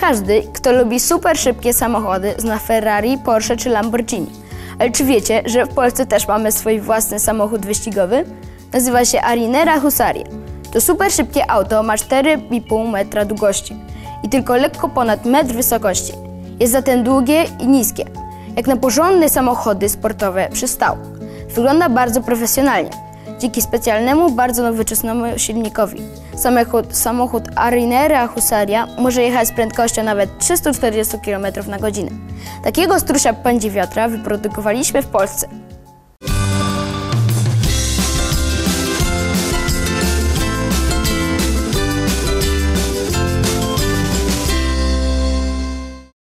każdy, kto lubi super szybkie samochody, zna Ferrari, Porsche czy Lamborghini. Ale czy wiecie, że w Polsce też mamy swój własny samochód wyścigowy? Nazywa się Arinera Husaria. To super szybkie auto ma 4,5 metra długości i tylko lekko ponad metr wysokości. Jest zatem długie i niskie, jak na porządne samochody sportowe przystało. Wygląda bardzo profesjonalnie, dzięki specjalnemu, bardzo nowoczesnemu silnikowi. Samochód, samochód Arinera Husaria może jechać z prędkością nawet 340 km na godzinę. Takiego strusza pędzi wiatra wyprodukowaliśmy w Polsce.